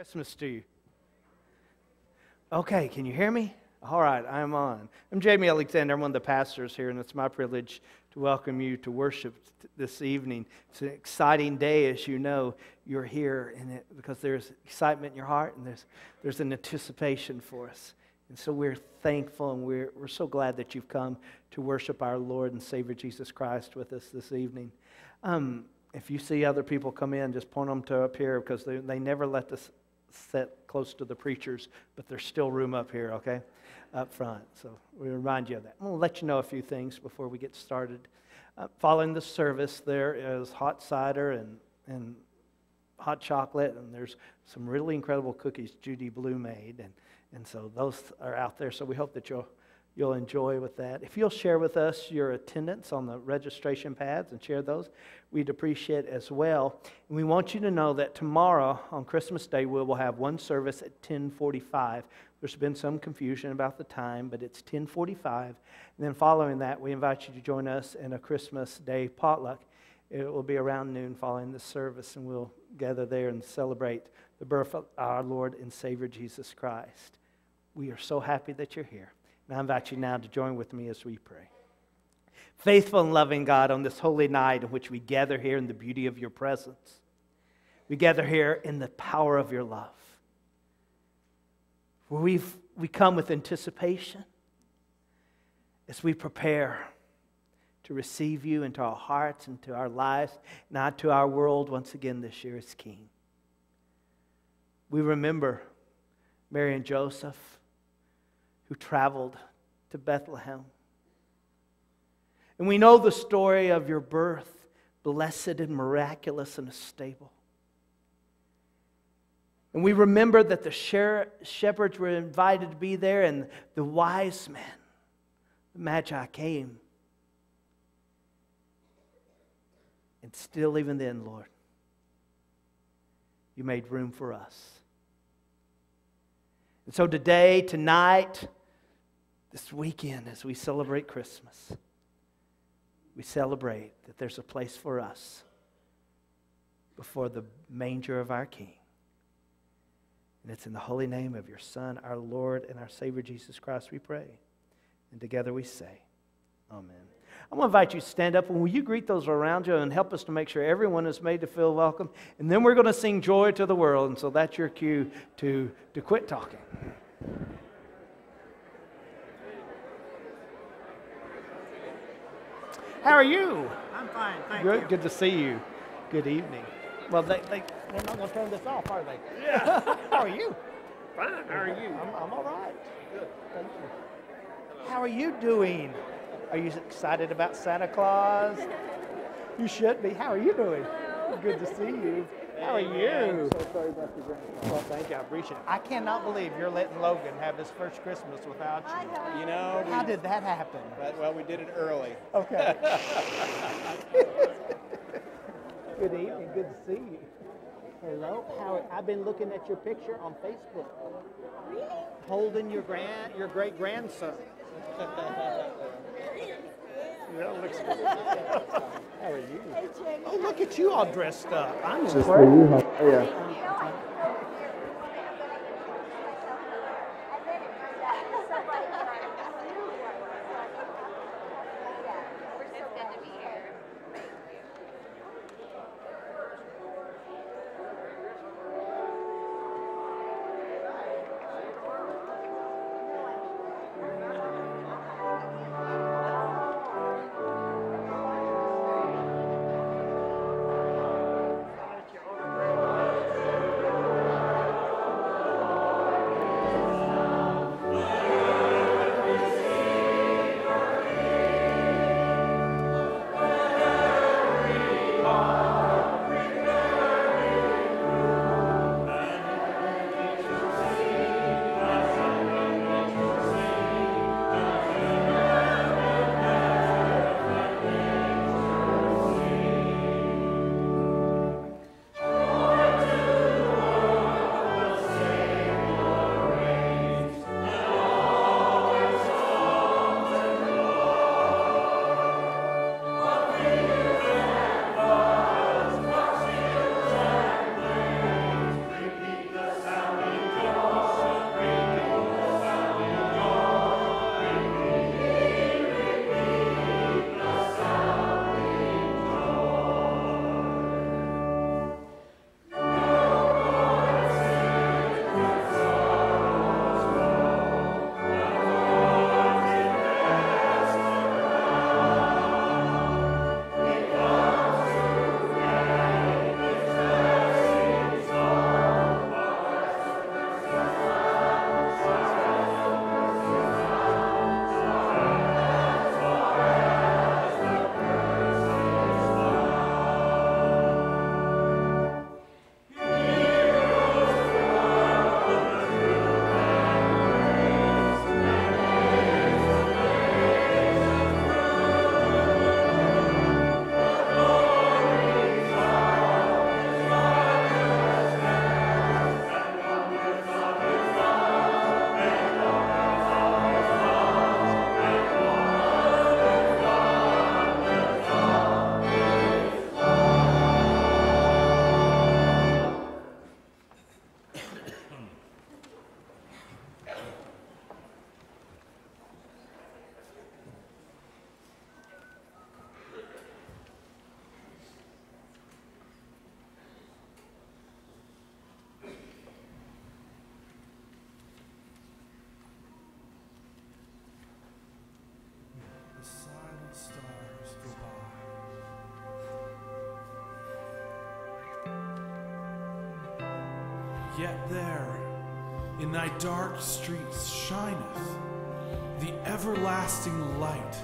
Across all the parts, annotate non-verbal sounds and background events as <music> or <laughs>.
Christmas to you. Okay, can you hear me? All right, I'm on. I'm Jaimie Alexander. I'm one of the pastors here, and it's my privilege to welcome you to worship this evening. It's an exciting day, as you know. You're here in it because there's excitement in your heart and there's, there's an anticipation for us. And so we're thankful and we're, we're so glad that you've come to worship our Lord and Savior Jesus Christ with us this evening. Um, if you see other people come in, just point them to up here because they, they never let us sit close to the preachers, but there's still room up here, okay? Up front. So we remind you of that. I'm going to let you know a few things before we get started. Uh, following the service, there is hot cider and, and hot chocolate, and there's some really incredible cookies Judy Blue made. And, and so those are out there. So we hope that you'll you'll enjoy with that. If you'll share with us your attendance on the registration pads and share those, we'd appreciate as well. And we want you to know that tomorrow on Christmas Day we will have one service at 1045. There's been some confusion about the time, but it's 1045. And then following that, we invite you to join us in a Christmas Day potluck. It will be around noon following the service, and we'll gather there and celebrate the birth of our Lord and Savior Jesus Christ. We are so happy that you're here. And I invite you now to join with me as we pray. Faithful and loving God, on this holy night in which we gather here in the beauty of your presence, we gather here in the power of your love, where we we come with anticipation as we prepare to receive you into our hearts, into our lives, not to our world once again this year as King. We remember Mary and Joseph who traveled to Bethlehem. And we know the story of your birth, blessed and miraculous in a stable. And we remember that the shepherds were invited to be there, and the wise men, the Magi, came. And still, even then, Lord, you made room for us. And so today, tonight, this weekend as we celebrate Christmas, we celebrate that there's a place for us before the manger of our King. And it's in the holy name of your Son, our Lord and our Savior Jesus Christ, we pray. And together we say, Amen. I'm going to invite you to stand up and will you greet those around you and help us to make sure everyone is made to feel welcome? And then we're going to sing Joy to the World. And so that's your cue to, to quit talking. How are you? I'm fine, thank Good, you. good to see you. Good evening. Well, they, they, they're not going to turn this off, are they? Yeah. <laughs> How are you? Fine, how are you? I'm, I'm all right. Good, thank you. How are you doing? Are you excited about Santa Claus? <laughs> You should be. How are you doing? Hello. Good to see you. How are you? I'm So sorry about the grandpa. Well, thank you. I appreciate it. I cannot believe you're letting Logan have his first Christmas without you. You know, How did that happen? but, well, we did it early. Okay. <laughs> Good evening. Good to see you. Hello. How I've been looking at your picture on Facebook. Really? Holding your grand your great grandson. Yeah, looks good. <laughs> How are you? Oh, look at you all dressed up. I'm Just for you, huh? Yeah. Yet there, in thy dark streets, shineth the everlasting light.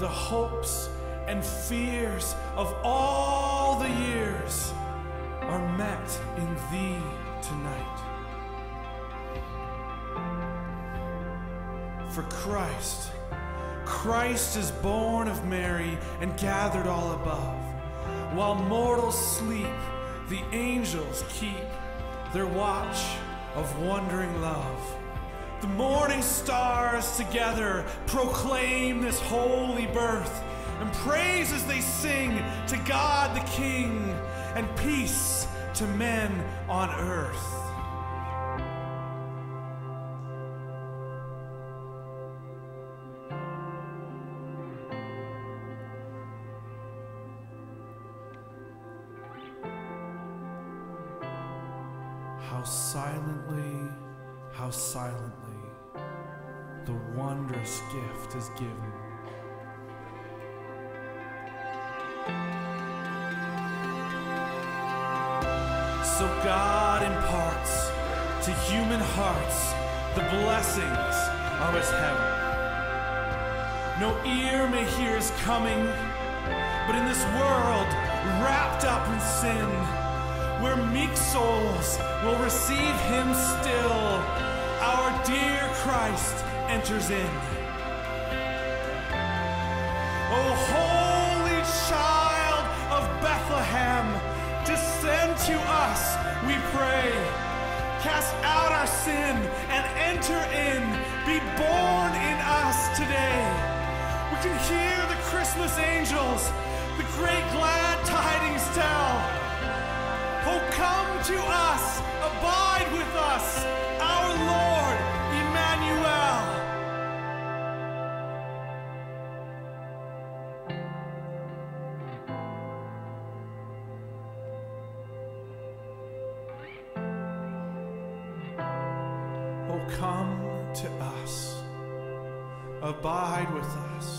The hopes and fears of all the years are met in thee tonight. For Christ, Christ is born of Mary and gathered all above. While mortals sleep, the angels keep their watch of wondering love. The morning stars together proclaim this holy birth and praise as they sing to God the King and peace to men on earth. Christ enters in. O holy child of Bethlehem, descend to us, we pray. Cast out our sin and enter in. Be born in us today. We can hear the Christmas angels, the great glad tidings tell. Oh, come to us, abide with us, our Lord abide with us,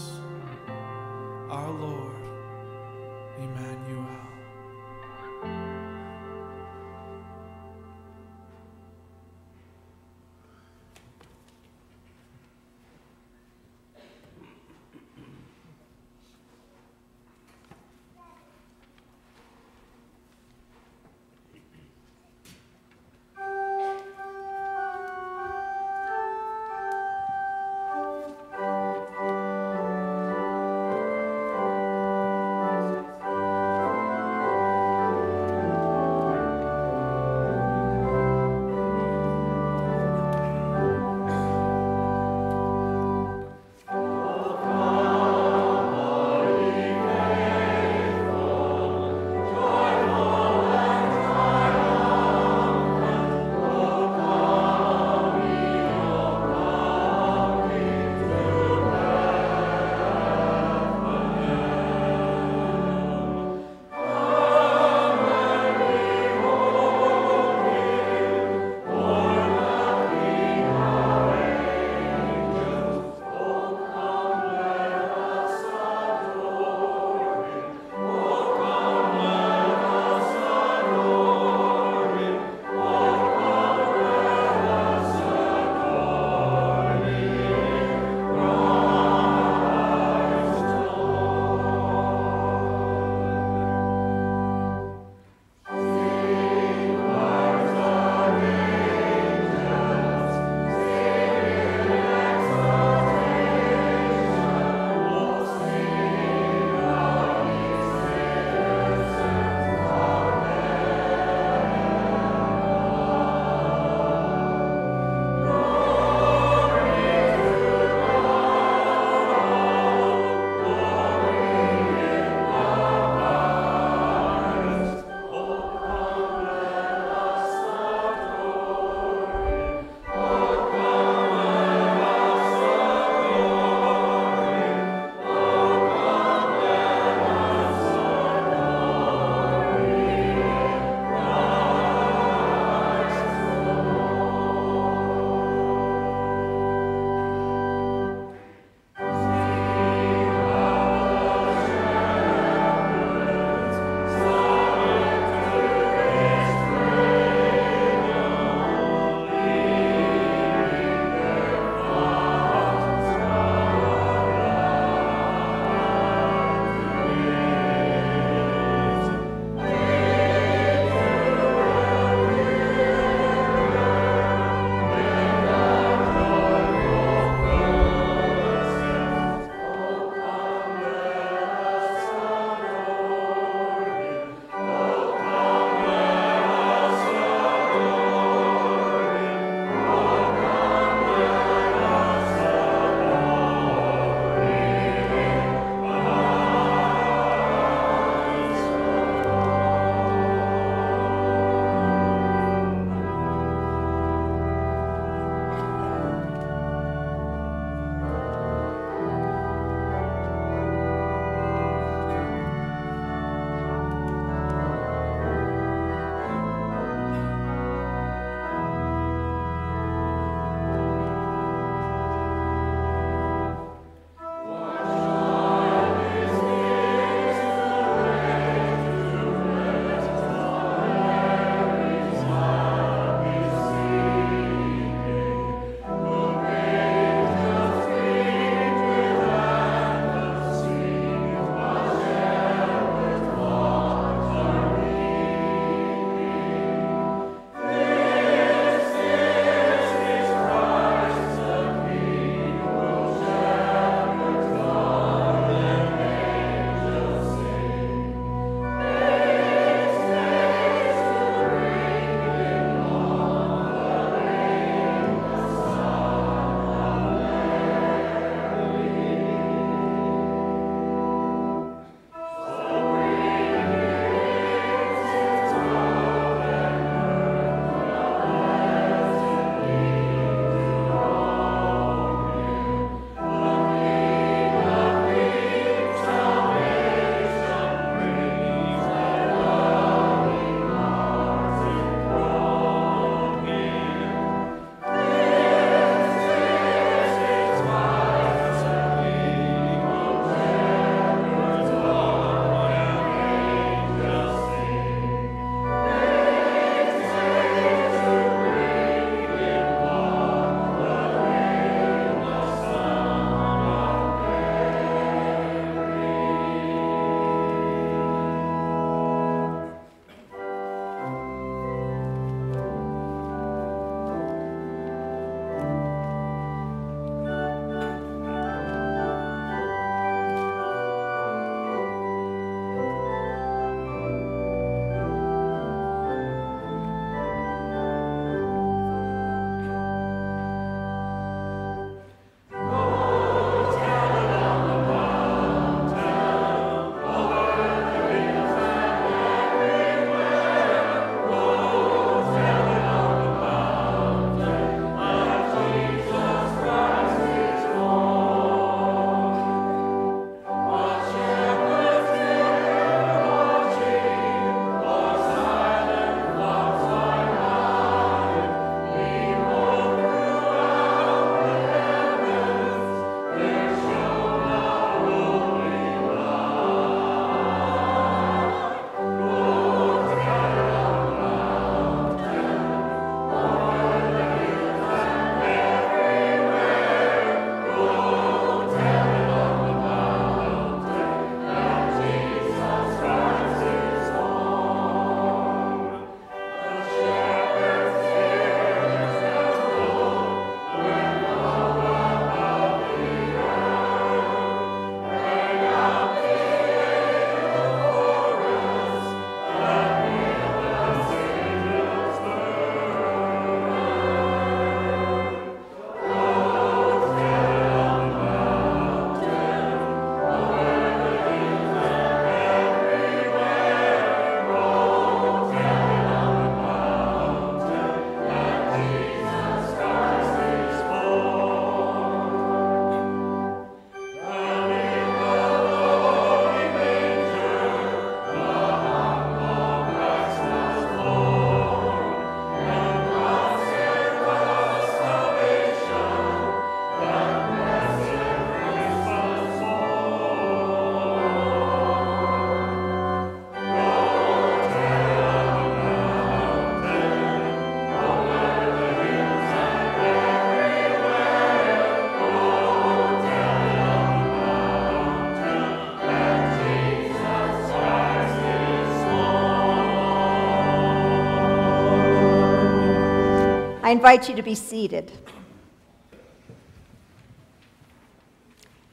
I invite you to be seated.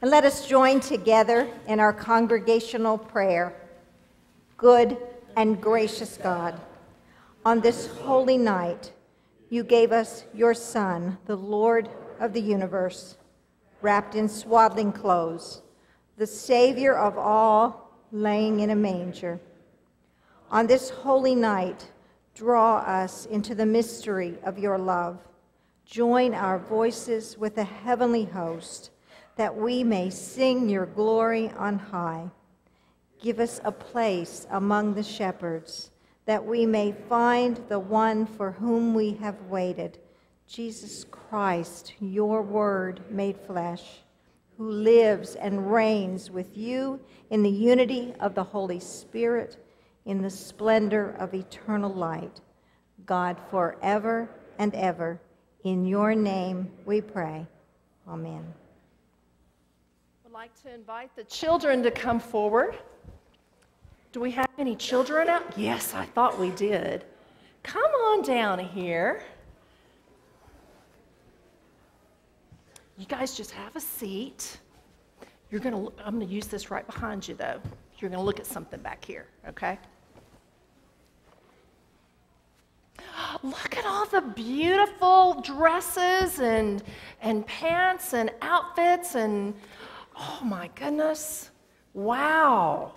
And let us join together in our congregational prayer. Good and gracious God, on this holy night, you gave us your Son, the Lord of the universe, wrapped in swaddling clothes, the Savior of all, laying in a manger. On this holy night, draw us into the mystery of your love. Join our voices with the heavenly host, that we may sing your glory on high. Give us a place among the shepherds, that we may find the one for whom we have waited, Jesus Christ, your word made flesh, who lives and reigns with you in the unity of the Holy Spirit, in the splendor of eternal light. God, forever and ever. In your name we pray. Amen. I'd like to invite the children to come forward. Do we have any children out? Yes, I thought we did. Come on down here. You guys just have a seat. You're going to I'm going to use this right behind you though. You're going to look at something back here, okay? Look at all the beautiful dresses and and pants and outfits and oh my goodness. Wow.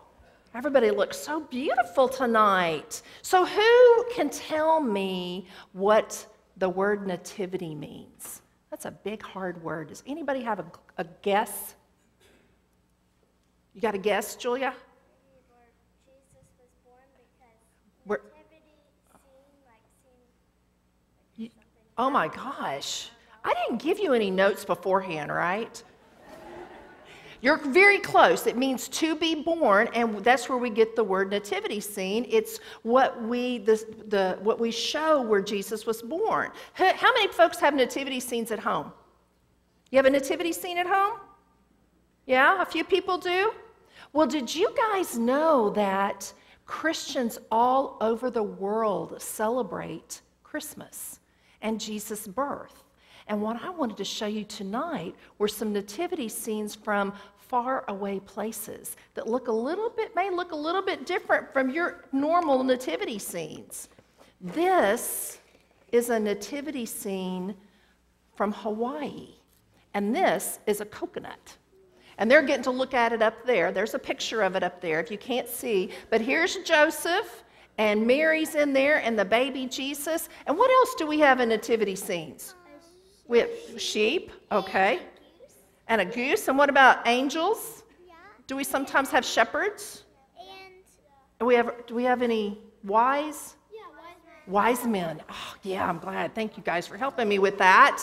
Everybody looks so beautiful tonight. So, who can tell me what the word nativity means? That's a big, hard word. Does anybody have a, a guess? You got a guess, Julia? Jesus was born because Where, nativity seemed like seemed you- oh my gosh. I didn't give you any notes beforehand, right? You're very close. It means to be born, and that's where we get the word nativity scene. It's what we the, the what we show where Jesus was born. How many folks have nativity scenes at home? You have a nativity scene at home? Yeah, a few people do. Well, did you guys know that Christians all over the world celebrate Christmas and Jesus' birth? And what I wanted to show you tonight were some nativity scenes from far away places that look a little bit, may look a little bit different from your normal nativity scenes. This is a nativity scene from Hawaii, and this is a coconut. And they're getting to look at it up there. There's a picture of it up there if you can't see. But here's Joseph, and Mary's in there, and the baby Jesus. And what else do we have in nativity scenes? Have sheep, okay. And a goose. And what about angels? Do we sometimes have shepherds? and we have, do we have any wise? yeah, wise men. Wise men. Oh, yeah, I'm glad. Thank you guys for helping me with that.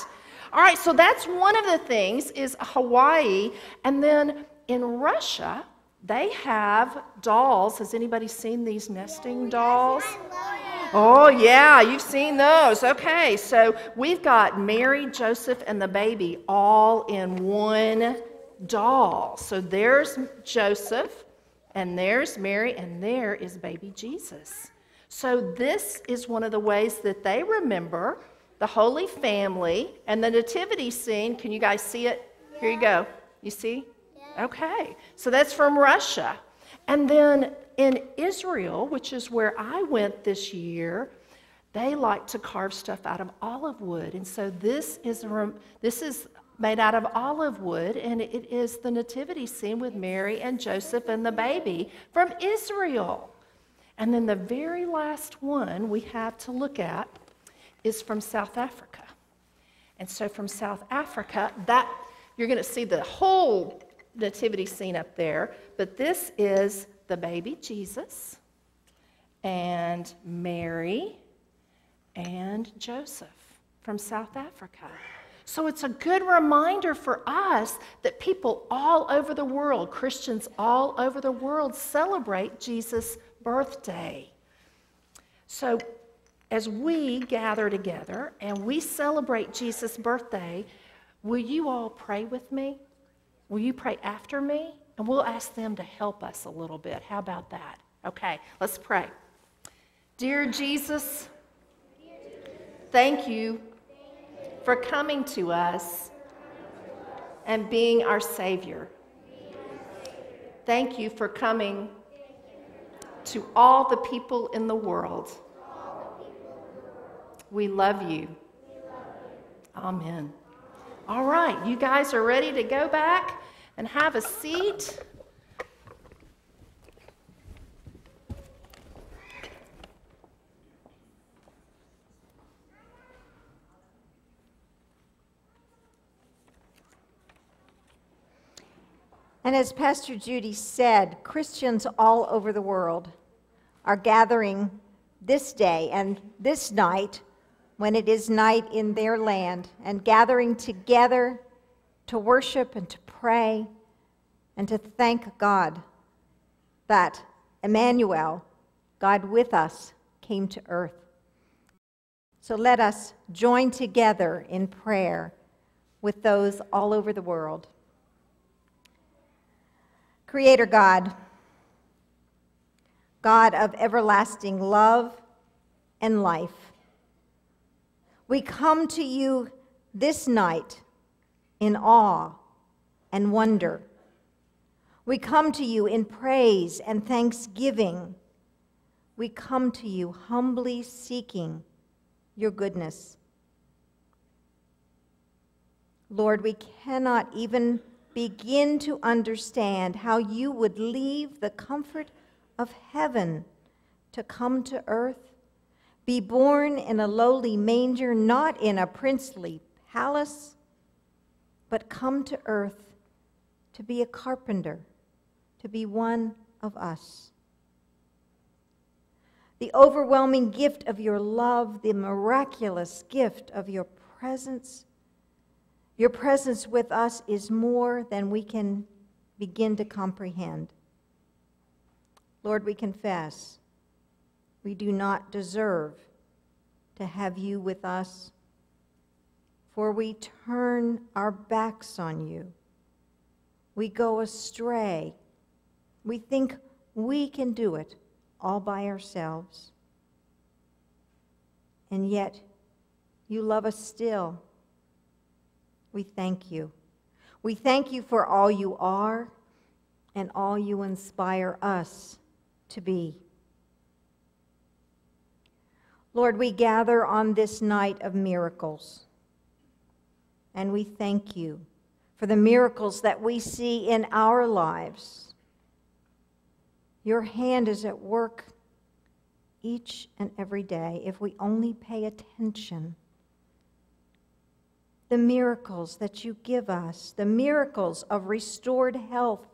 All right, so that's one of the things is Hawaii. And then in Russia, they have dolls. Has anybody seen these nesting dolls? Oh, yeah, you've seen those. Okay, so we've got Mary, Joseph, and the baby all in one doll. So there's Joseph, and there's Mary, and there is baby Jesus. So this is one of the ways that they remember the Holy Family and the Nativity scene. Can you guys see it? Here you go. You see? Okay, so that's from Russia. And then in Israel, which is where I went this year, they like to carve stuff out of olive wood. And so this is, this is made out of olive wood, and it is the nativity scene with Mary and Joseph and the baby from Israel. And then the very last one we have to look at is from South Africa. And so from South Africa, that you're going to see the whole nativity scene up there, but this is the baby Jesus and Mary and Joseph from South Africa. So it's a good reminder for us that people all over the world, Christians all over the world, celebrate Jesus' birthday. So as we gather together and we celebrate Jesus' birthday, will you all pray with me? Will you pray after me? And we'll ask them to help us a little bit. How about that? Okay, let's pray. Dear Jesus, thank you for coming to us and being our Savior. Thank you for coming to all the people in the world. We love you. Amen. All right, you guys are ready to go back and have a seat. And as Pastor Judy said, Christians all over the world are gathering this day and this night when it is night in their land and gathering together to worship and to pray and to thank God that Emmanuel, God with us, came to earth. So let us join together in prayer with those all over the world. Creator God, God of everlasting love and life, we come to you this night in awe and wonder. We come to you in praise and thanksgiving. We come to you humbly seeking your goodness. Lord, we cannot even begin to understand how you would leave the comfort of heaven to come to earth, be born in a lowly manger, not in a princely palace, but come to earth to be a carpenter, to be one of us. The overwhelming gift of your love, the miraculous gift of your presence. Your presence with us is more than we can begin to comprehend. Lord, we confess we do not deserve to have you with us, for we turn our backs on you. We go astray. We think we can do it all by ourselves. And yet, you love us still. We thank you. We thank you for all you are and all you inspire us to be. Lord, we gather on this night of miracles, and we thank you for the miracles that we see in our lives. Your hand is at work each and every day if we only pay attention. The miracles that you give us, the miracles of restored health.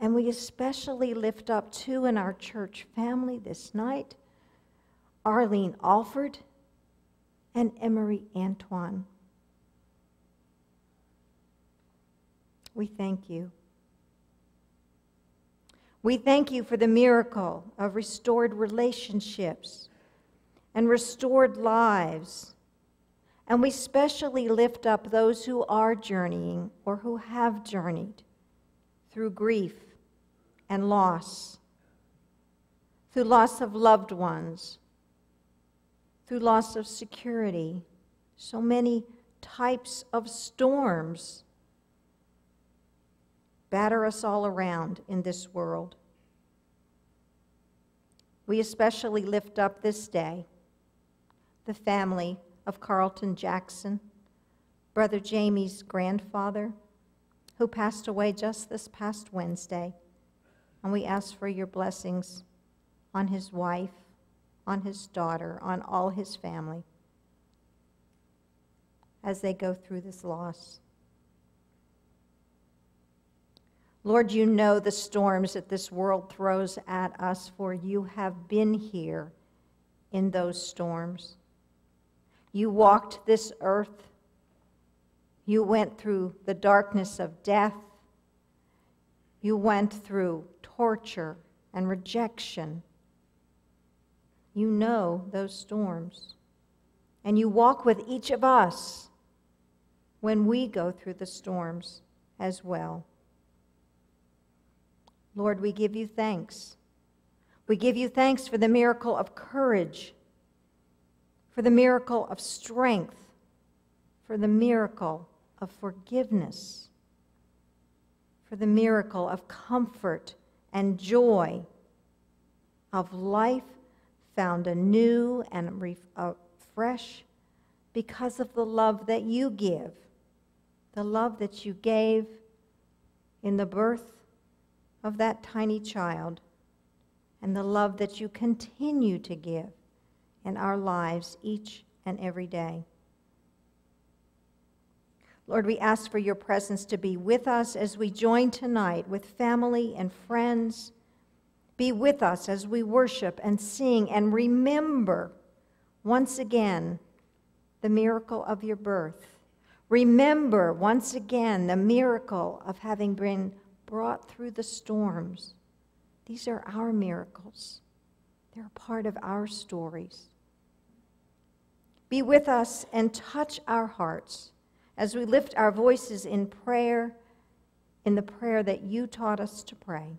And we especially lift up two in our church family this night Arlene Alford and Emery Antoine. We thank you. We thank you for the miracle of restored relationships and restored lives. And we specially lift up those who are journeying or who have journeyed through grief and loss, through loss of loved ones, through loss of security. So many types of storms batter us all around in this world. We especially lift up this day the family of Carlton Jackson, Brother Jaimie's grandfather, who passed away just this past Wednesday. And we ask for your blessings on his wife, on his daughter, on all his family as they go through this loss. Lord, you know the storms that this world throws at us, for you have been here in those storms. You walked this earth. You went through the darkness of death. You went through torture and rejection. You know those storms. And you walk with each of us when we go through the storms as well. Lord, we give you thanks. We give you thanks for the miracle of courage, for the miracle of strength for the miracle of forgiveness, for the miracle of comfort and joy, of life found anew and re- fresh because of the love that you give, the love that you gave in the birth of that tiny child, and the love that you continue to give in our lives each and every day. Lord, we ask for your presence to be with us as we join tonight with family and friends. Be with us as we worship and sing and remember once again the miracle of your birth. Remember once again the miracle of having been brought through the storms. These are our miracles, they're part of our stories. Be with us and touch our hearts as we lift our voices in prayer, in the prayer that you taught us to pray.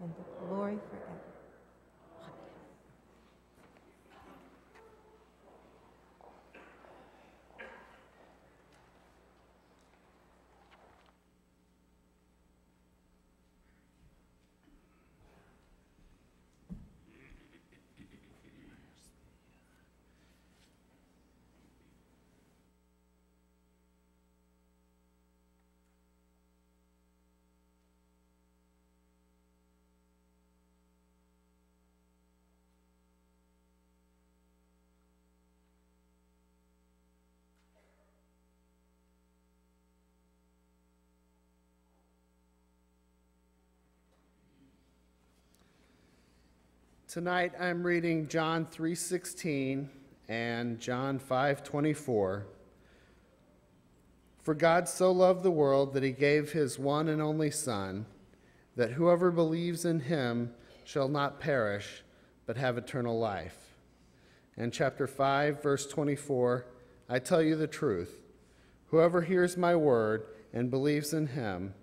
and the glory forever. Tonight I'm reading John 3:16 and John 5:24. For God so loved the world that he gave his one and only son that whoever believes in him shall not perish but have eternal life. And chapter 5 verse 24, I tell you the truth. Whoever hears my word and believes in him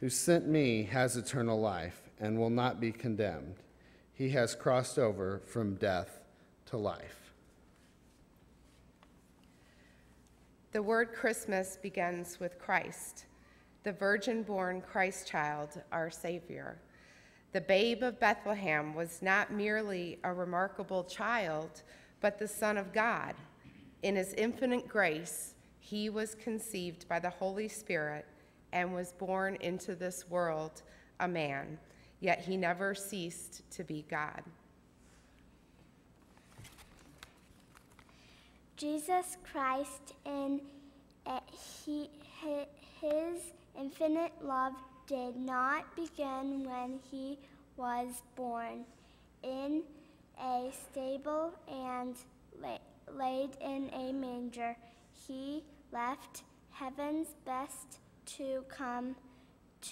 who sent me has eternal life and will not be condemned he has crossed over from death to life. The word Christmas begins with Christ, the virgin born Christ child, our Savior. The babe of Bethlehem was not merely a remarkable child, but the Son of God. In his infinite grace, he was conceived by the Holy Spirit and was born into this world a man yet he never ceased to be God. Jesus Christ, in eh, his infinite love, did not begin when he was born in a stable and laid in a manger. He left heaven's best to come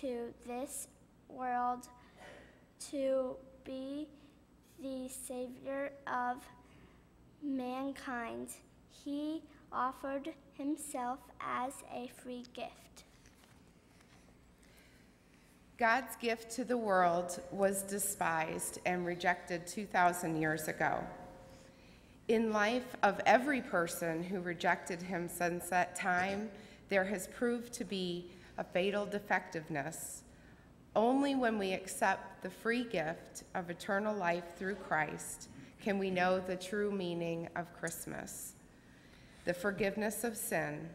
to this world to be the Savior of mankind. He offered himself as a free gift. God's gift to the world was despised and rejected 2,000 years ago. In life of every person who rejected him since that time, there has proved to be a fatal defectiveness only when we accept the free gift of eternal life through Christ can we know the true meaning of Christmas the forgiveness of sin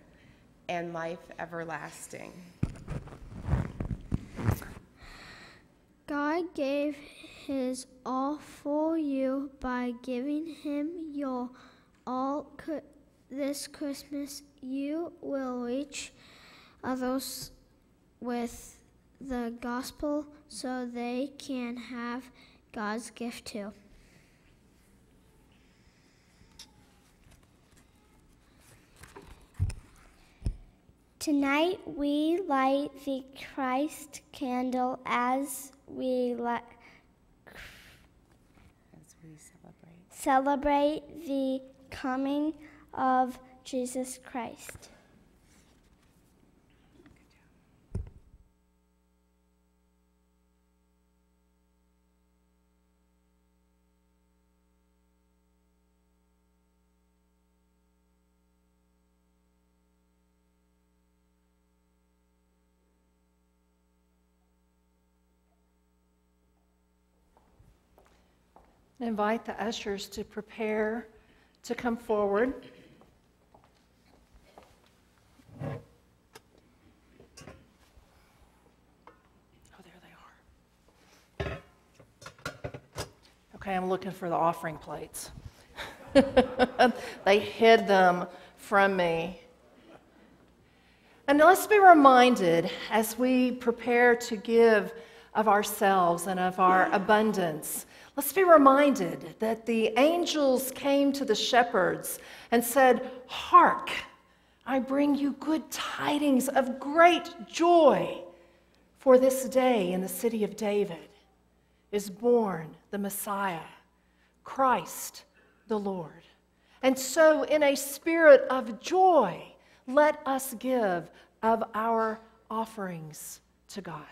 and life everlasting. God gave his all for you by giving him your all this Christmas. You will reach others with the gospel so they can have God's gift too. Tonight we light the Christ candle as we li- As we celebrate. celebrate the coming of Jesus Christ. Invite the ushers to prepare to come forward. Oh, there they are. Okay, I'm looking for the offering plates. <laughs> they hid them from me. And let's be reminded as we prepare to give of ourselves and of our abundance, let's be reminded that the angels came to the shepherds and said, Hark, I bring you good tidings of great joy. For this day in the city of David is born the Messiah, Christ the Lord. And so, in a spirit of joy, let us give of our offerings to God.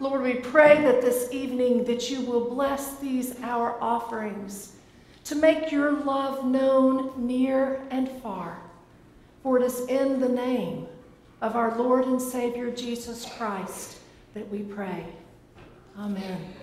Lord, we pray that this evening that you will bless these our offerings to make your love known near and far. For it is in the name of our Lord and Savior Jesus Christ that we pray. Amen.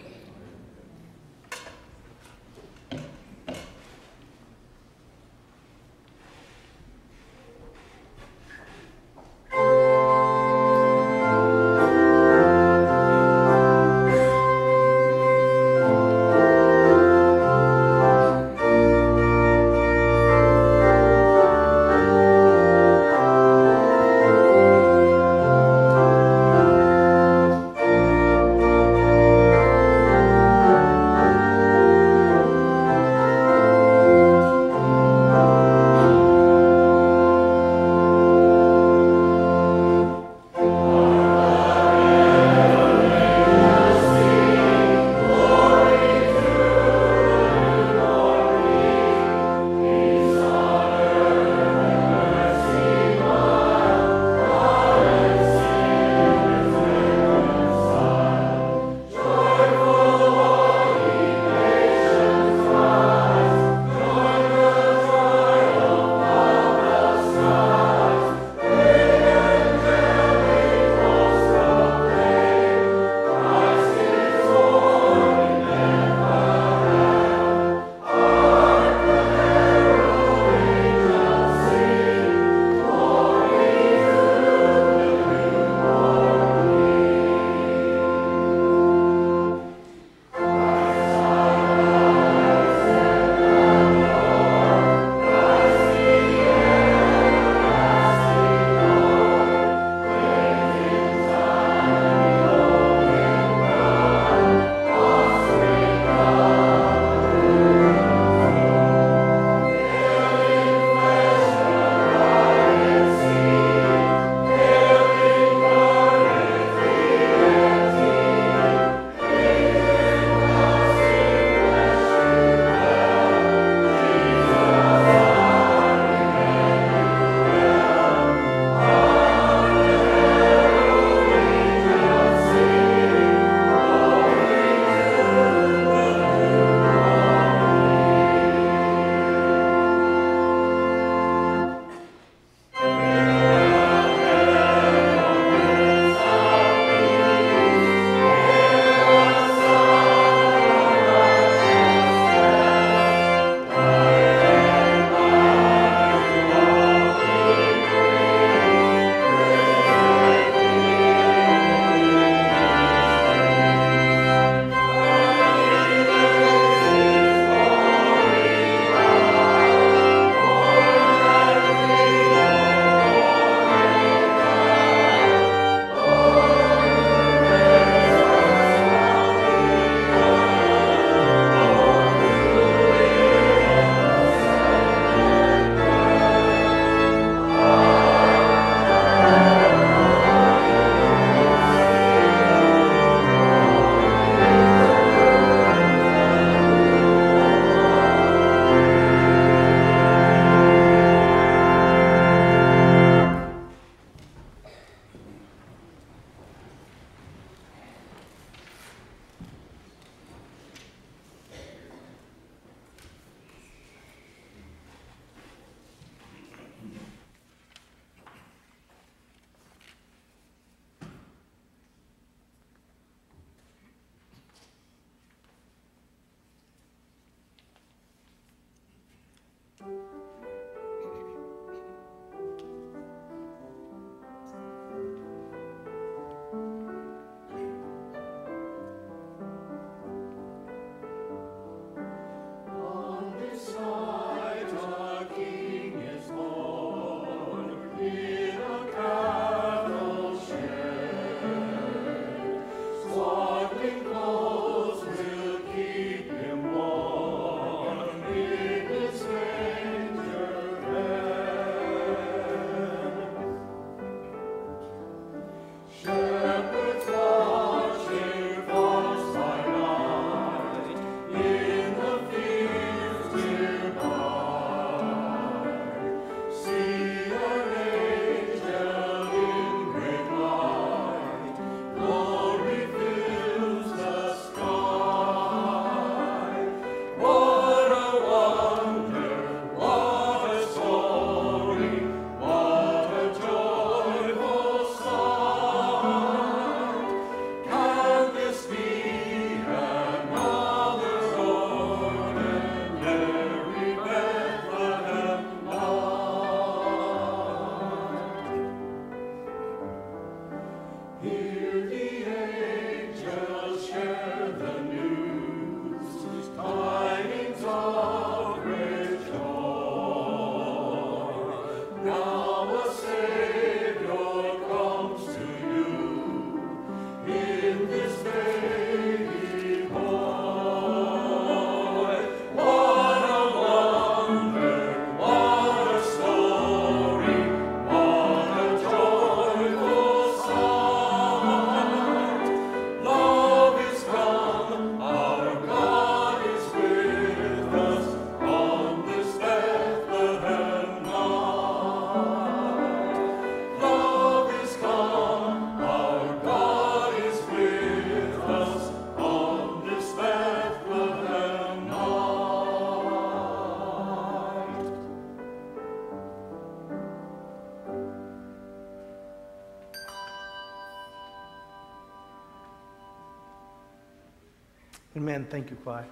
Thank you, Clyde.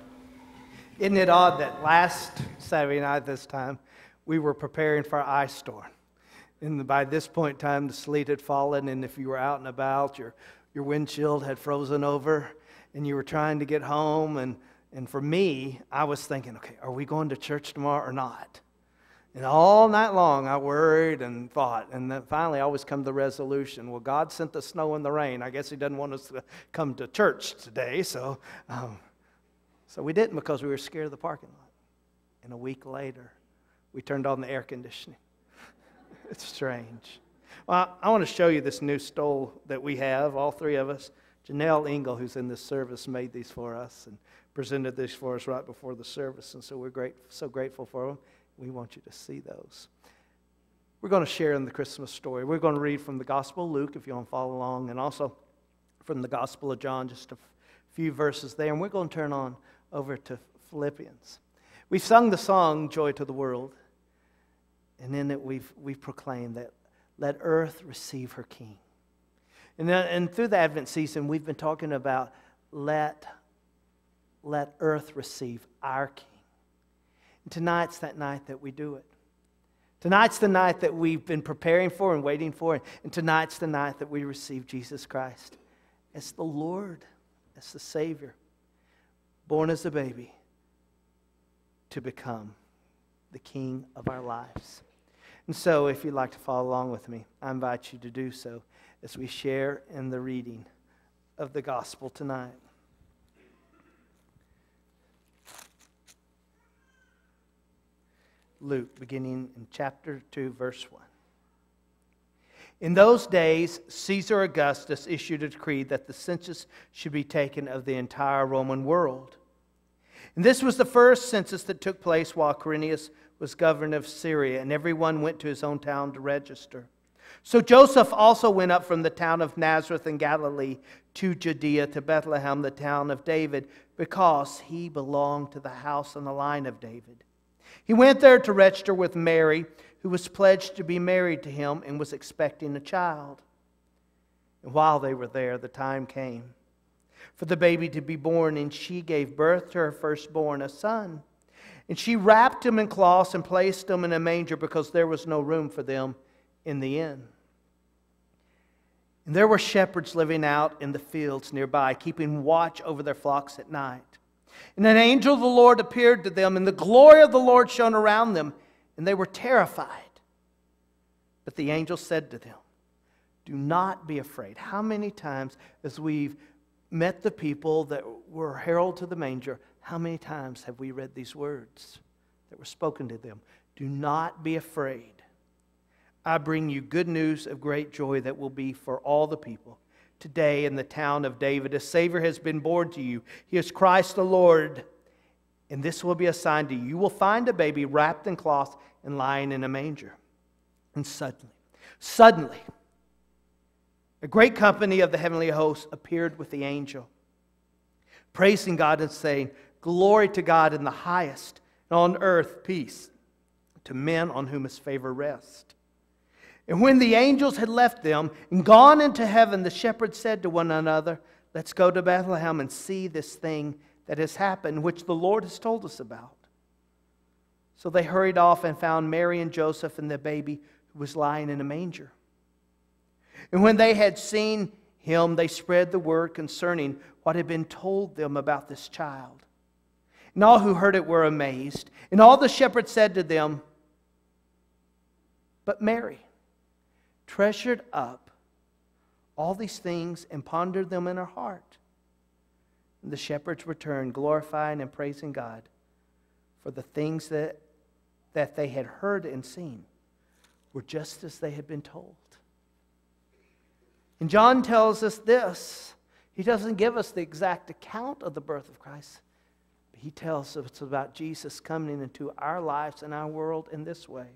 Isn't it odd that last Saturday night, this time, we were preparing for ice storm? And by this point in time, the sleet had fallen, and if you were out and about, your, your windshield had frozen over, and you were trying to get home. And, and for me, I was thinking, okay, are we going to church tomorrow or not? And all night long, I worried and thought. And then finally, I always come to the resolution well, God sent the snow and the rain. I guess He doesn't want us to come to church today. So, um, so we didn't because we were scared of the parking lot. And a week later, we turned on the air conditioning. <laughs> it's strange. Well, I want to show you this new stole that we have, all three of us. Janelle Engel, who's in this service, made these for us and presented these for us right before the service. And so we're great, so grateful for them. We want you to see those. We're going to share in the Christmas story. We're going to read from the Gospel of Luke, if you want to follow along, and also from the Gospel of John, just a few verses there. And we're going to turn on over to Philippians. We've sung the song, Joy to the World, and in it we've, we've proclaimed that let earth receive her King. And, then, and through the Advent season, we've been talking about let, let earth receive our King. And tonight's that night that we do it. Tonight's the night that we've been preparing for and waiting for. And tonight's the night that we receive Jesus Christ as the Lord, as the Savior, born as a baby to become the King of our lives. And so, if you'd like to follow along with me, I invite you to do so as we share in the reading of the gospel tonight. Luke, beginning in chapter 2, verse 1. In those days, Caesar Augustus issued a decree that the census should be taken of the entire Roman world. And this was the first census that took place while Quirinius was governor of Syria, and everyone went to his own town to register. So Joseph also went up from the town of Nazareth in Galilee to Judea to Bethlehem, the town of David, because he belonged to the house and the line of David. He went there to register with Mary, who was pledged to be married to him and was expecting a child. And while they were there, the time came for the baby to be born, and she gave birth to her firstborn, a son. And she wrapped him in cloths and placed him in a manger because there was no room for them in the inn. And there were shepherds living out in the fields nearby, keeping watch over their flocks at night. And an angel of the Lord appeared to them, and the glory of the Lord shone around them, and they were terrified. But the angel said to them, Do not be afraid. How many times, as we've met the people that were heralded to the manger, how many times have we read these words that were spoken to them? Do not be afraid. I bring you good news of great joy that will be for all the people. Today, in the town of David, a Savior has been born to you. He is Christ the Lord. And this will be a sign to you. You will find a baby wrapped in cloth and lying in a manger. And suddenly, suddenly, a great company of the heavenly hosts appeared with the angel, praising God and saying, Glory to God in the highest, and on earth peace to men on whom his favor rests. And when the angels had left them and gone into heaven, the shepherds said to one another, Let's go to Bethlehem and see this thing that has happened, which the Lord has told us about. So they hurried off and found Mary and Joseph and the baby who was lying in a manger. And when they had seen him, they spread the word concerning what had been told them about this child. And all who heard it were amazed. And all the shepherds said to them, But Mary, treasured up all these things and pondered them in her heart. And the shepherds returned, glorifying and praising God for the things that, that they had heard and seen were just as they had been told. And John tells us this. He doesn't give us the exact account of the birth of Christ, but he tells us about Jesus coming into our lives and our world in this way.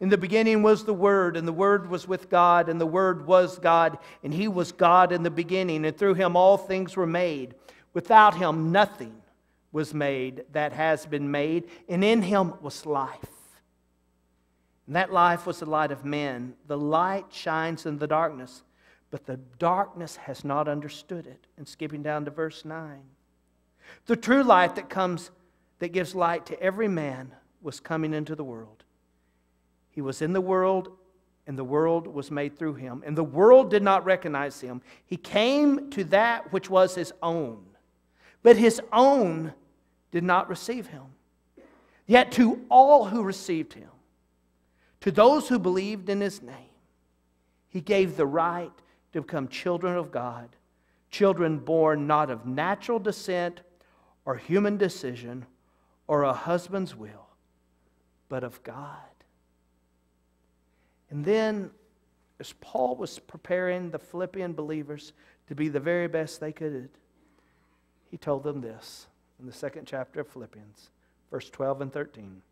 In the beginning was the Word, and the Word was with God, and the Word was God, and He was God in the beginning, and through Him all things were made. Without Him, nothing was made that has been made, and in Him was life. And that life was the light of men. The light shines in the darkness, but the darkness has not understood it. And skipping down to verse 9. The true light that comes, that gives light to every man, was coming into the world. He was in the world, and the world was made through him, and the world did not recognize him. He came to that which was his own, but his own did not receive him. Yet to all who received him, to those who believed in his name, he gave the right to become children of God, children born not of natural descent or human decision or a husband's will, but of God. And then, as Paul was preparing the Philippian believers to be the very best they could, he told them this in the second chapter of Philippians, verse 12 and 13.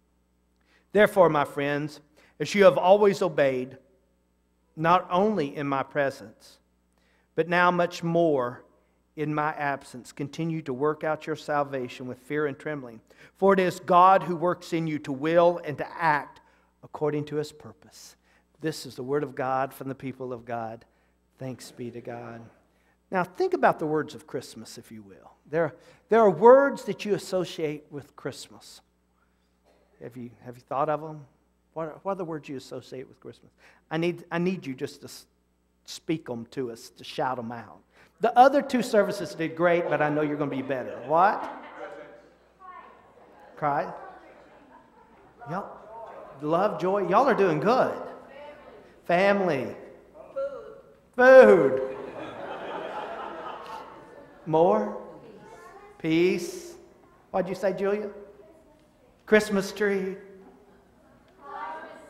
Therefore, my friends, as you have always obeyed, not only in my presence, but now much more in my absence, continue to work out your salvation with fear and trembling. For it is God who works in you to will and to act according to his purpose. This is the word of God from the people of God. Thanks be to God. Now, think about the words of Christmas, if you will. There, there are words that you associate with Christmas. Have you, have you thought of them? What are, what are the words you associate with Christmas? I need, I need you just to speak them to us, to shout them out. The other two services did great, but I know you're going to be better. What? Cry. Yep. Love, joy. Y'all are doing good. Family. Food. Food. More. Peace. What'd you say, Julia? Christmas tree.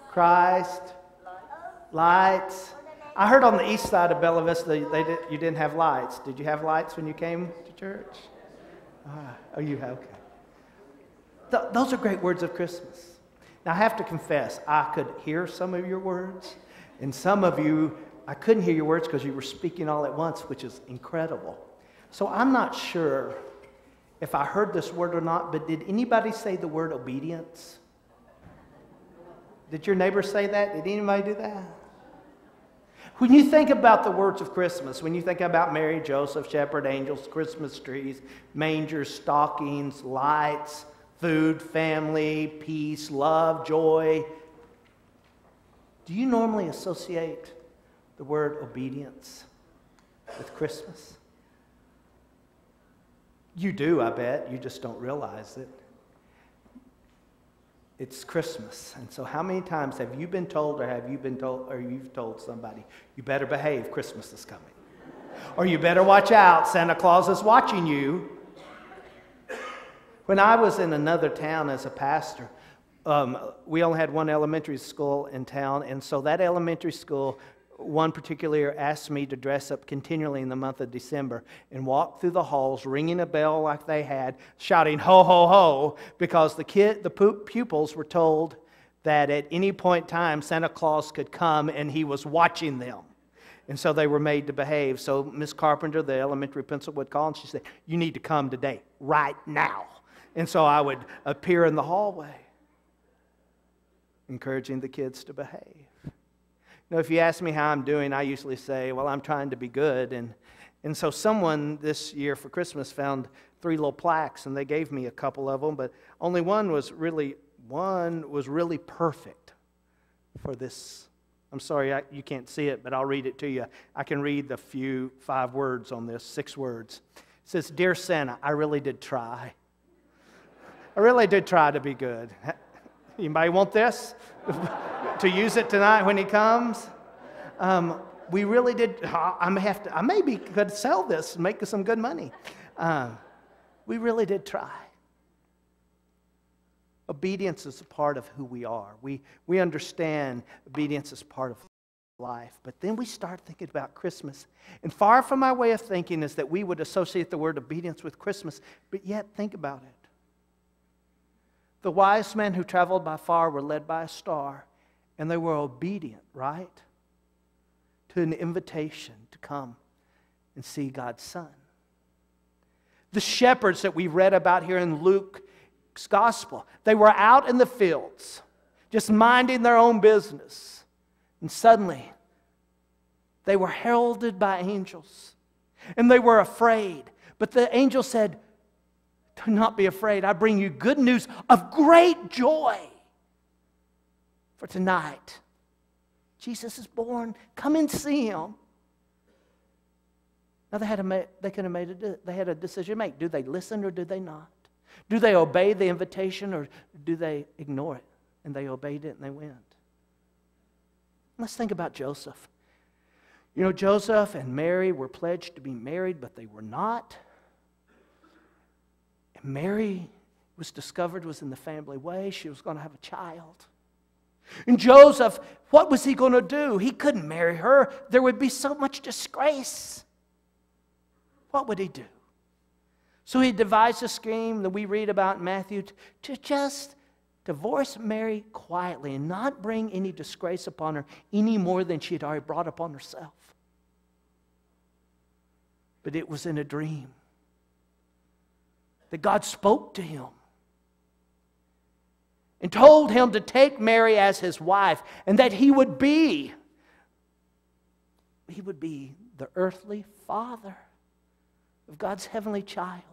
Christ. Lights. I heard on the east side of Bella Vista they did, you didn't have lights. Did you have lights when you came to church? Ah, oh, you have? Okay. Th- those are great words of Christmas. Now, I have to confess, I could hear some of your words, and some of you, I couldn't hear your words because you were speaking all at once, which is incredible. So I'm not sure if I heard this word or not, but did anybody say the word obedience? Did your neighbor say that? Did anybody do that? When you think about the words of Christmas, when you think about Mary, Joseph, shepherd angels, Christmas trees, mangers, stockings, lights, food, family, peace, love, joy, do you normally associate the word obedience with Christmas? You do, I bet. You just don't realize it. It's Christmas. And so, how many times have you been told, or have you been told, or you've told somebody, you better behave, Christmas is coming? Or you better watch out, Santa Claus is watching you. When I was in another town as a pastor, um, we only had one elementary school in town, and so that elementary school one particular year asked me to dress up continually in the month of December and walk through the halls, ringing a bell like they had, shouting "ho ho ho," because the kid, the pupils were told that at any point in time Santa Claus could come and he was watching them. And so they were made to behave. So Miss Carpenter, the elementary principal, would call and she said, You need to come today, right now. And so I would appear in the hallway, encouraging the kids to behave know, if you ask me how I'm doing, I usually say, well, I'm trying to be good. And, and so someone this year for Christmas found three little plaques, and they gave me a couple of them, but only one was really, one was really perfect for this. I'm sorry, I, you can't see it, but I'll read it to you. I can read the few, five words on this, six words. It says, Dear Santa, I really did try. I really did try to be good. Anybody want this? to use it tonight when he comes? Um, we really did. I may have to. I maybe could sell this and make some good money. Uh, we really did try. Obedience is a part of who we are. We, we understand obedience is part of life. But then we start thinking about Christmas. And far from my way of thinking is that we would associate the word obedience with Christmas, but yet think about it. The wise men who traveled by far were led by a star, and they were obedient, right? To an invitation to come and see God's Son. The shepherds that we read about here in Luke's gospel, they were out in the fields, just minding their own business. And suddenly, they were heralded by angels, and they were afraid. But the angel said, Do not be afraid. I bring you good news of great joy. For tonight, Jesus is born. Come and see him. Now they had a they could have made a they had a decision to make. Do they listen or do they not? Do they obey the invitation or do they ignore it? And they obeyed it and they went. Let's think about Joseph. You know, Joseph and Mary were pledged to be married, but they were not. And Mary was discovered was in the family way. She was going to have a child. And Joseph, what was he going to do? He couldn't marry her. There would be so much disgrace. What would he do? So he devised a scheme that we read about in Matthew to just divorce Mary quietly and not bring any disgrace upon her any more than she had already brought upon herself. But it was in a dream that God spoke to him and told him to take Mary as his wife and that he would be he would be the earthly father of God's heavenly child.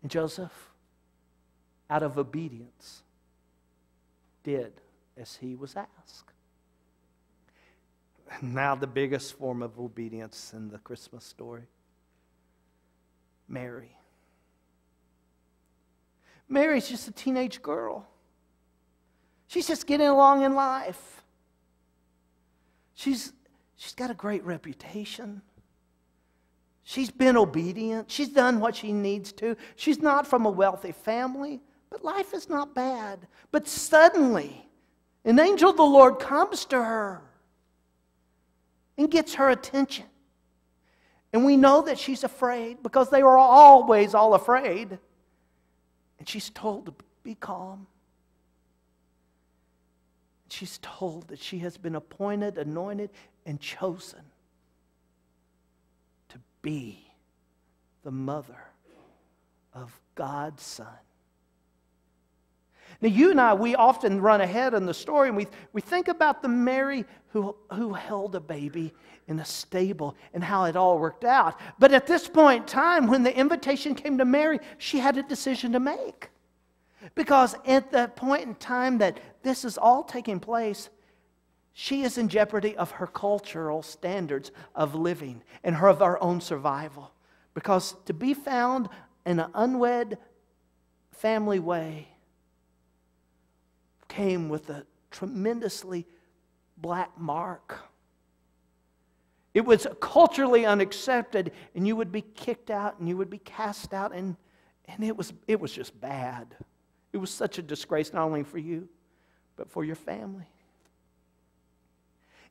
And Joseph, out of obedience, did as he was asked. Now, the biggest form of obedience in the Christmas story Mary. Mary's just a teenage girl. She's just getting along in life. She's, she's got a great reputation. She's been obedient. She's done what she needs to. She's not from a wealthy family, but life is not bad. But suddenly, an angel of the Lord comes to her and gets her attention. And we know that she's afraid because they were always all afraid. And she's told to be calm. She's told that she has been appointed, anointed, and chosen to be the mother of God's Son. Now, you and I, we often run ahead in the story and we, we think about the Mary who, who held a baby in a stable and how it all worked out. But at this point in time, when the invitation came to Mary, she had a decision to make. Because at the point in time that this is all taking place, she is in jeopardy of her cultural standards of living and her of our own survival. Because to be found in an unwed family way came with a tremendously black mark. It was culturally unaccepted, and you would be kicked out and you would be cast out, and, and it, was, it was just bad. It was such a disgrace, not only for you, but for your family.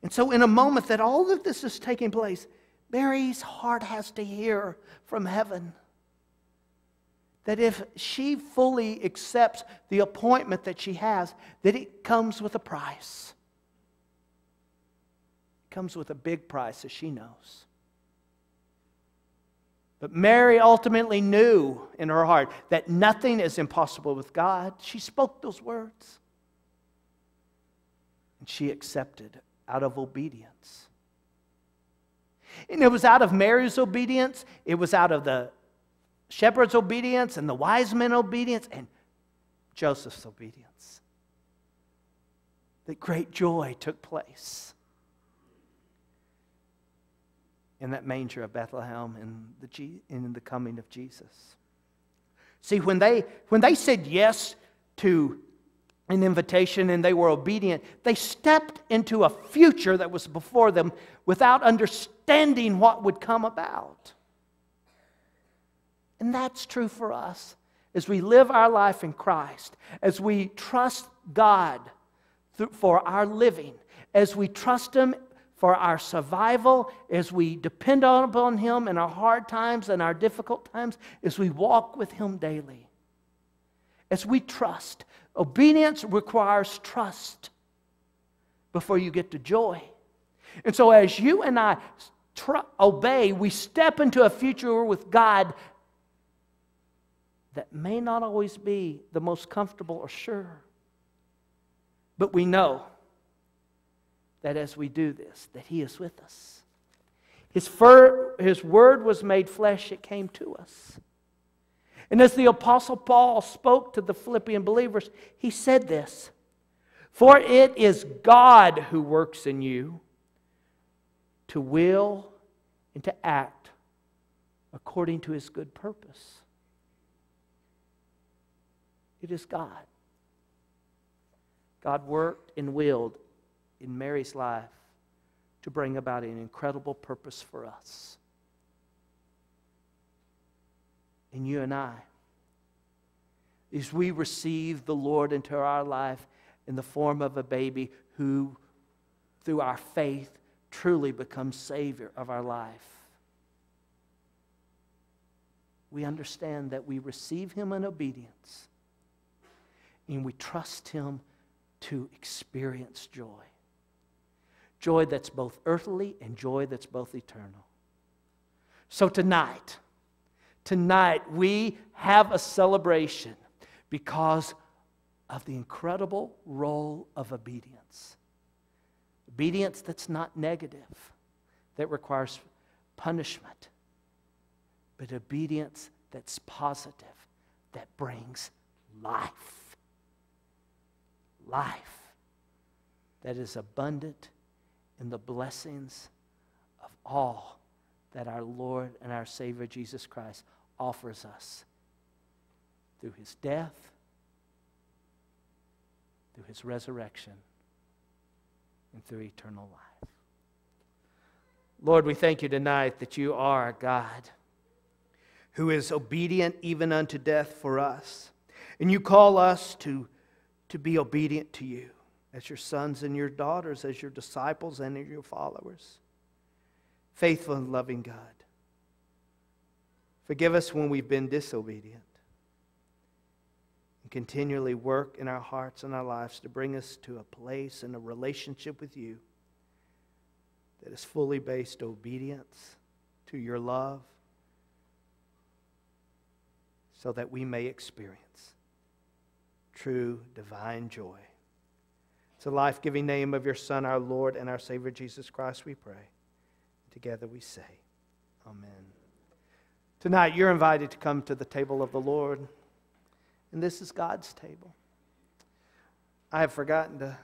And so, in a moment that all of this is taking place, Mary's heart has to hear from heaven that if she fully accepts the appointment that she has, that it comes with a price. It comes with a big price, as she knows. But Mary ultimately knew in her heart that nothing is impossible with God. She spoke those words. And she accepted out of obedience. And it was out of Mary's obedience, it was out of the shepherd's obedience and the wise men's obedience and Joseph's obedience that great joy took place in that manger of Bethlehem in the, in the coming of Jesus. See, when they, when they said yes to an invitation and they were obedient, they stepped into a future that was before them without understanding what would come about. And that's true for us as we live our life in Christ, as we trust God for our living, as we trust Him for our survival, as we depend upon Him in our hard times and our difficult times, as we walk with Him daily. As we trust. Obedience requires trust before you get to joy. And so, as you and I obey, we step into a future with God that may not always be the most comfortable or sure. But we know that as we do this, that He is with us. His, his word was made flesh, it came to us. And as the Apostle Paul spoke to the Philippian believers, he said this For it is God who works in you to will and to act according to his good purpose. It is God. God worked and willed in Mary's life to bring about an incredible purpose for us. And you and I, as we receive the Lord into our life in the form of a baby who, through our faith, truly becomes Savior of our life. We understand that we receive Him in obedience and we trust Him to experience joy. Joy that's both earthly and joy that's both eternal. So tonight, tonight we have a celebration because of the incredible role of obedience. Obedience that's not negative, that requires punishment, but obedience that's positive, that brings life. Life that is abundant in the blessings of all that our Lord and our Savior Jesus Christ offers us through his death, through his resurrection, and through eternal life. Lord, we thank you tonight that you are a God who is obedient even unto death for us. And you call us to, to be obedient to you as your sons and your daughters, as your disciples and your followers. Faithful and loving God. Forgive us when we've been disobedient. And continually work in our hearts and our lives to bring us to a place and a relationship with you that is fully based obedience to your love so that we may experience true divine joy. It's the life giving name of your Son, our Lord and our Savior Jesus Christ, we pray. Together we say, Amen. Tonight, you're invited to come to the table of the Lord, and this is God's table. I have forgotten to,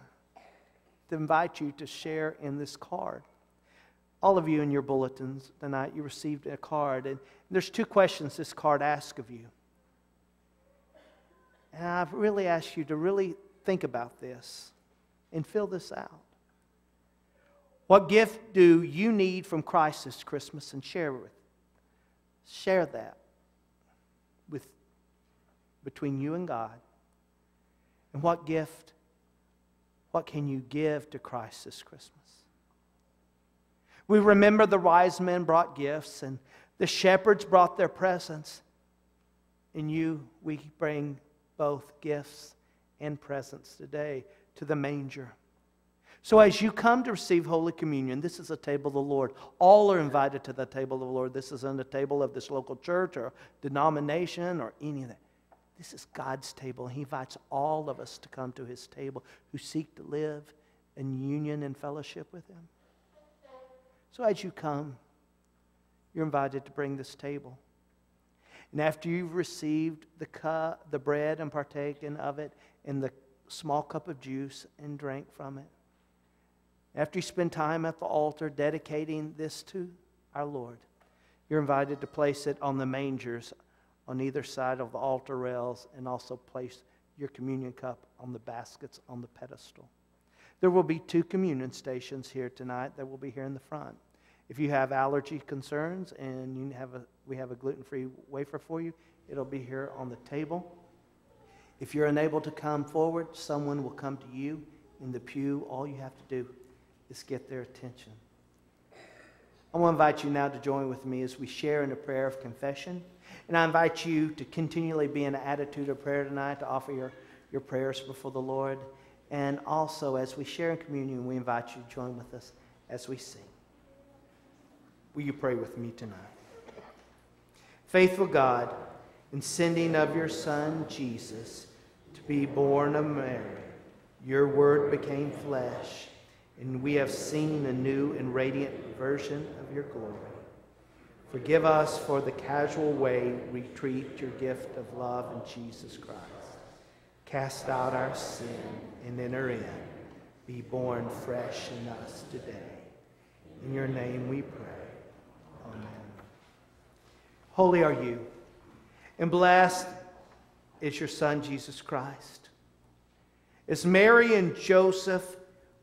to invite you to share in this card. All of you in your bulletins tonight, you received a card, and there's two questions this card asks of you. And I've really asked you to really think about this and fill this out. What gift do you need from Christ this Christmas and share with? Share that with between you and God. And what gift what can you give to Christ this Christmas? We remember the wise men brought gifts and the shepherds brought their presents. And you, we bring both gifts and presents today to the manger. So, as you come to receive Holy Communion, this is a table of the Lord. All are invited to the table of the Lord. This isn't a table of this local church or denomination or any of that. This is God's table. He invites all of us to come to His table who seek to live in union and fellowship with Him. So, as you come, you're invited to bring this table. And after you've received the cup, the bread and partaken of it, and the small cup of juice and drank from it, after you spend time at the altar dedicating this to our Lord, you're invited to place it on the mangers on either side of the altar rails and also place your communion cup on the baskets on the pedestal. There will be two communion stations here tonight that will be here in the front. If you have allergy concerns and you have a, we have a gluten free wafer for you, it'll be here on the table. If you're unable to come forward, someone will come to you in the pew. All you have to do is get their attention. I want to invite you now to join with me as we share in a prayer of confession. And I invite you to continually be in an attitude of prayer tonight, to offer your, your prayers before the Lord. And also, as we share in communion, we invite you to join with us as we sing. Will you pray with me tonight? Faithful God, in sending of your Son, Jesus, to be born of Mary, your word became flesh, and we have seen a new and radiant version of your glory. Forgive us for the casual way we treat your gift of love in Jesus Christ. Cast out our sin and enter in. Be born fresh in us today. In your name we pray. Holy are you, and blessed is your Son, Jesus Christ. As Mary and Joseph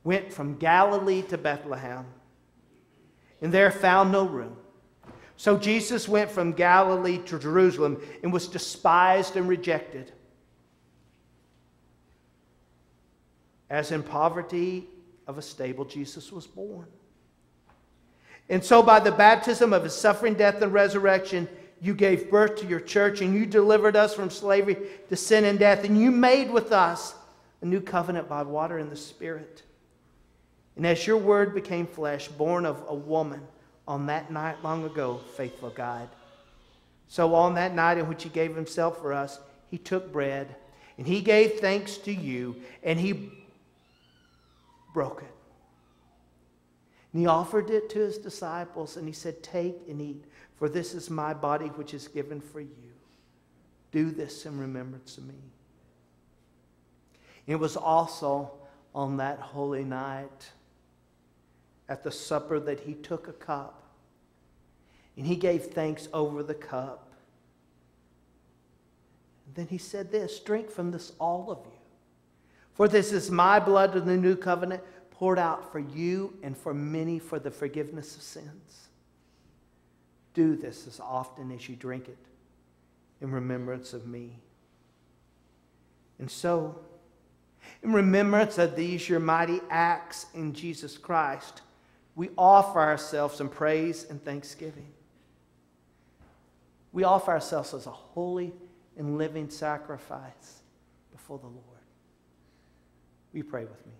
went from Galilee to Bethlehem, and there found no room. So Jesus went from Galilee to Jerusalem and was despised and rejected. As in poverty of a stable, Jesus was born. And so, by the baptism of his suffering, death, and resurrection, you gave birth to your church and you delivered us from slavery to sin and death, and you made with us a new covenant by water and the Spirit. And as your word became flesh, born of a woman on that night long ago, faithful God. So on that night in which he gave himself for us, he took bread and he gave thanks to you and he broke it. And he offered it to his disciples and he said, Take and eat, for this is my body which is given for you. Do this in remembrance of me. It was also on that holy night at the supper that he took a cup and he gave thanks over the cup. And then he said this Drink from this, all of you. For this is my blood of the new covenant poured out for you and for many for the forgiveness of sins. Do this as often as you drink it in remembrance of me. And so, in remembrance of these, your mighty acts in Jesus Christ, we offer ourselves in praise and thanksgiving. We offer ourselves as a holy and living sacrifice before the Lord. We pray with me?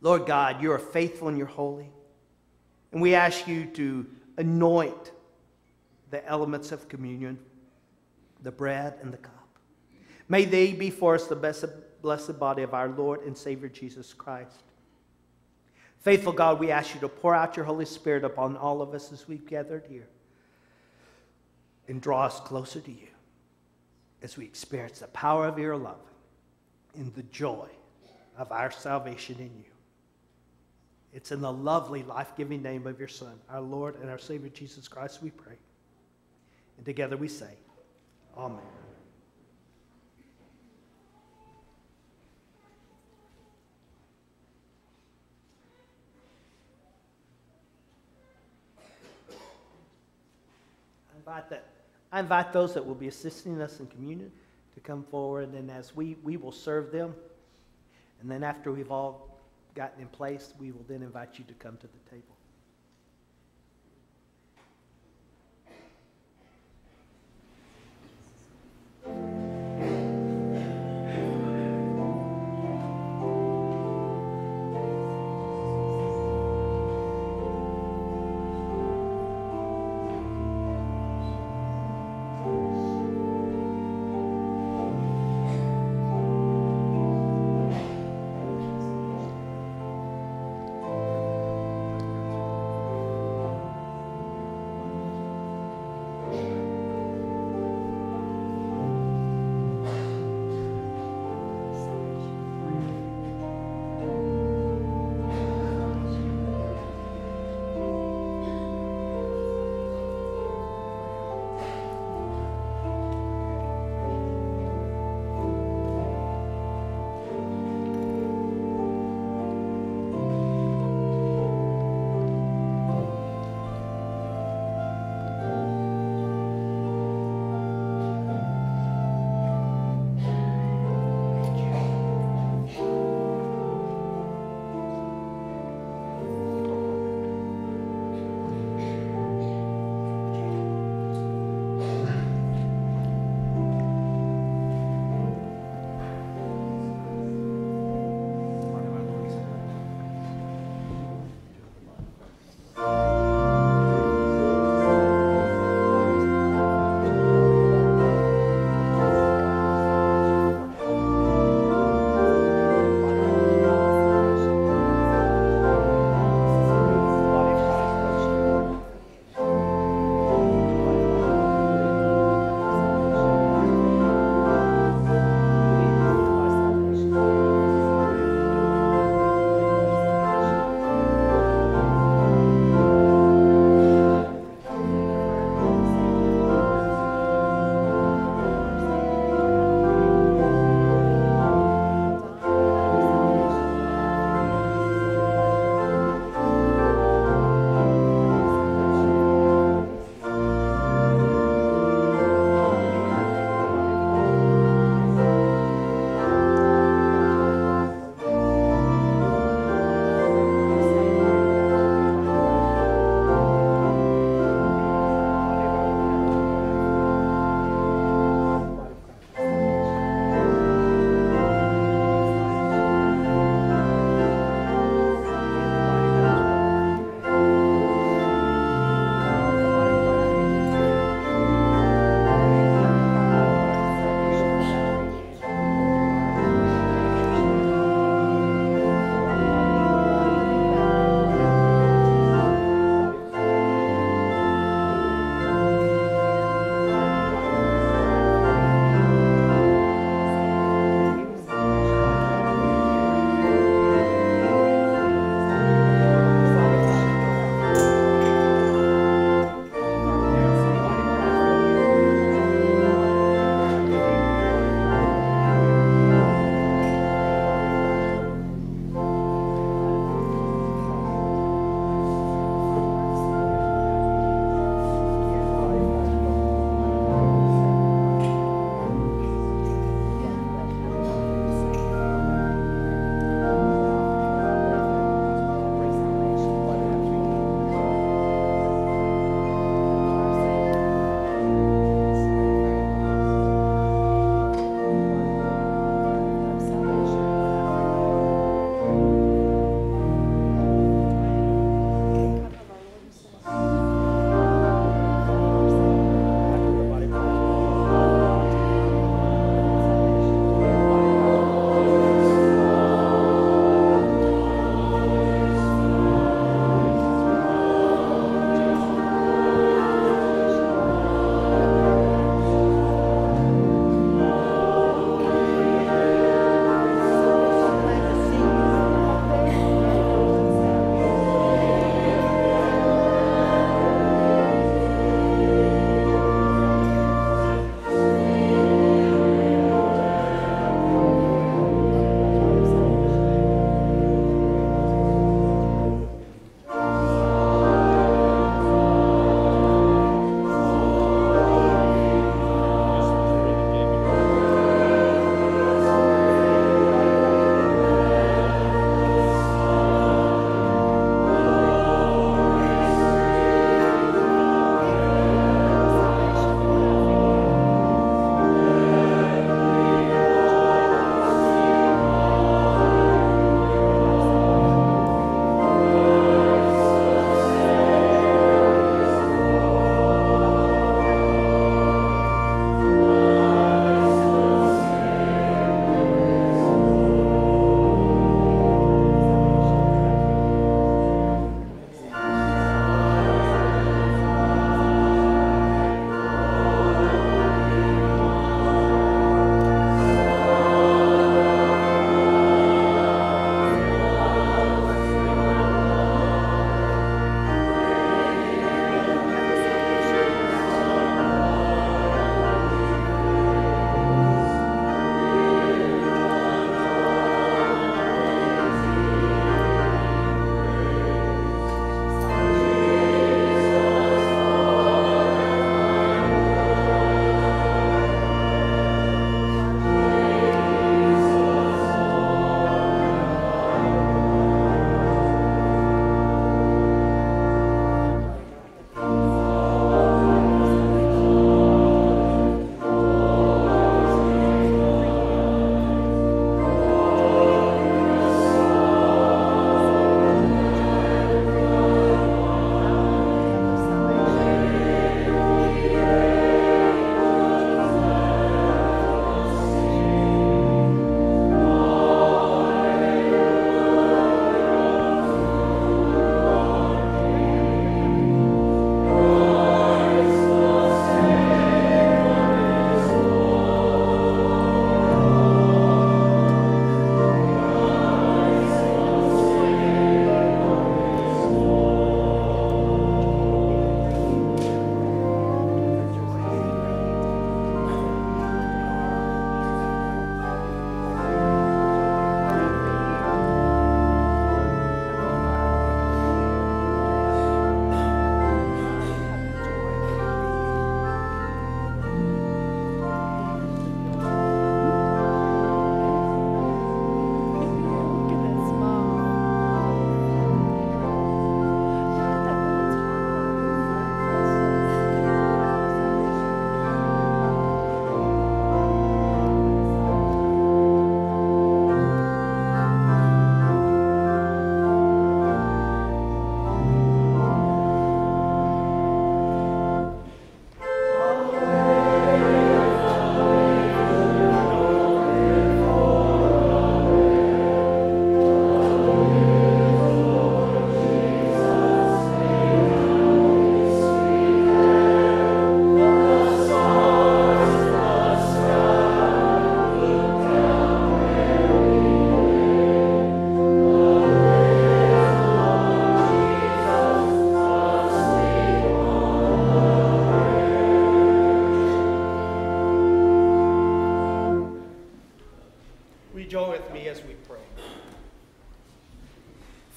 Lord God, you are faithful and you're holy. And we ask you to anoint the elements of communion, the bread and the cup. May they be for us the blessed, blessed body of our Lord and Savior Jesus Christ. Faithful God, we ask you to pour out your Holy Spirit upon all of us as we've gathered here and draw us closer to you as we experience the power of your love and the joy of our salvation in you. It's in the lovely, life giving name of your Son, our Lord and our Savior Jesus Christ, we pray. And together we say, Amen. I invite, that, I invite those that will be assisting us in communion to come forward, and as we, we will serve them, and then after we've all gotten in place, we will then invite you to come to the table.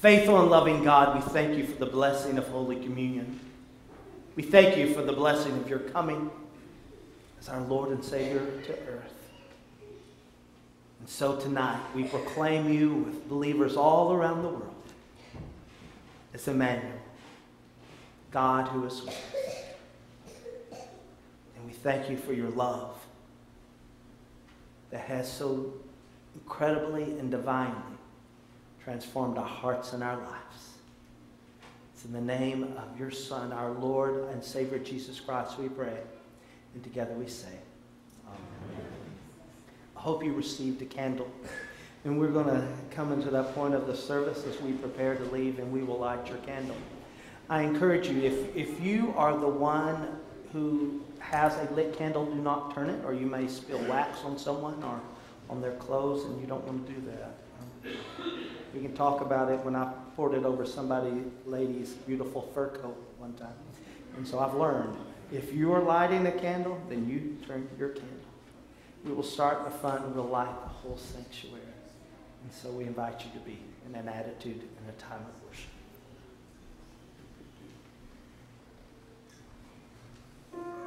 Faithful and loving God, we thank you for the blessing of Holy Communion. We thank you for the blessing of your coming as our Lord and Savior to earth. And so tonight, we proclaim you with believers all around the world as Emmanuel, God who is with us. And we thank you for your love that has so incredibly and divinely transformed our hearts and our lives. It's in the name of your Son, our Lord and Savior Jesus Christ, we pray. And together we say, Amen. I hope you received a candle. And we're going to come into that point of the service as we prepare to leave, and we will light your candle. I encourage you, if, if you are the one who has a lit candle, do not turn it, or you may spill wax on someone or on their clothes, and you don't want to do that. We can talk about it when I poured it over somebody lady's beautiful fur coat one time. And so I've learned if you are lighting a candle, then you turn your candle. We will start the fun and we'll light the whole sanctuary. And so we invite you to be in an attitude and a time of worship. Thank you.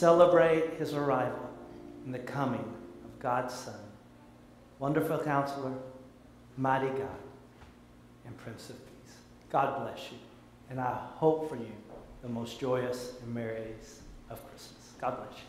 celebrate his arrival and the coming of God's Son, wonderful counselor, mighty God, and Prince of Peace. God bless you, and I hope for you the most joyous and merriest of Christmas. God bless you.